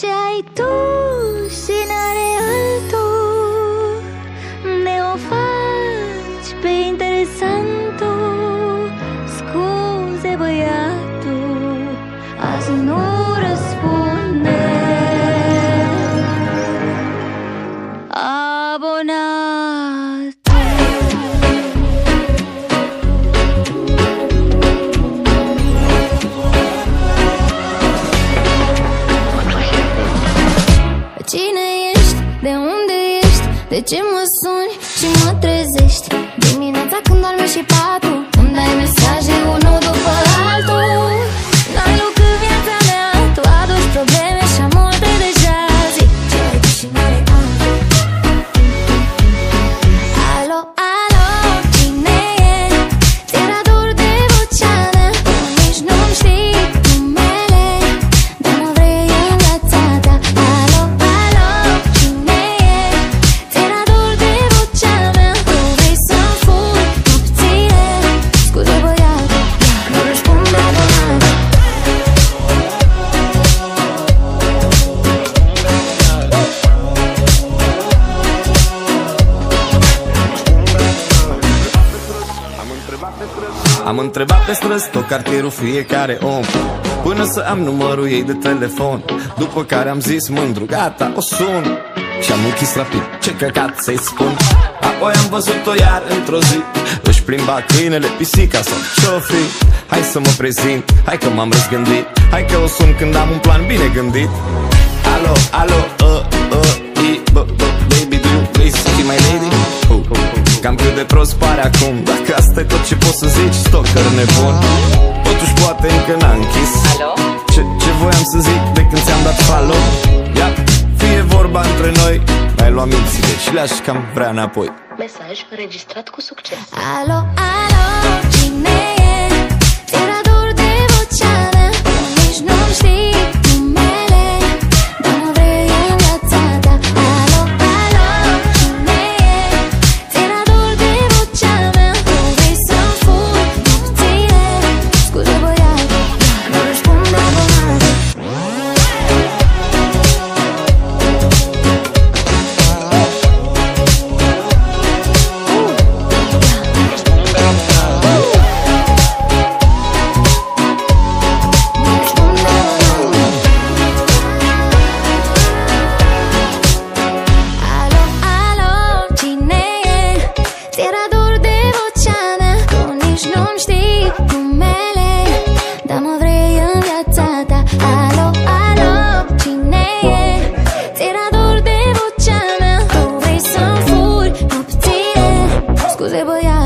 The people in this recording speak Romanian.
Ce ai tu și De ce mă suni și mă trezești? Dimineața când dormi și patul Îmi dai mesaje unul după Am întrebat pe străzi tot cartierul fiecare om. Până să am numărul ei de telefon. După care am zis mândru, gata, o sun. Și am închis rapid, ce căcat să-i spun? Apoi am văzut-o iar într-o zi. Își plimba câinele, pisica sau ce-o fi Hai să mă prezint, hai că m-am răzgândit. Hai că o sun când am un plan bine gândit. Alo, alo, uh, uh, i, b, b, baby, do you please be my lady? Uh, Cam cât de prost pare acum Dacă asta e tot ce poți să zici, stalker nebun. Totuși poate încă n-a închis. Alo? Ce, ce voiam să zic de când ți-am dat follow Ia, fie vorba între noi. Mai luam mințile și le-aș cam vrea înapoi. Mesaj înregistrat cu succes. Alo, alo, cebada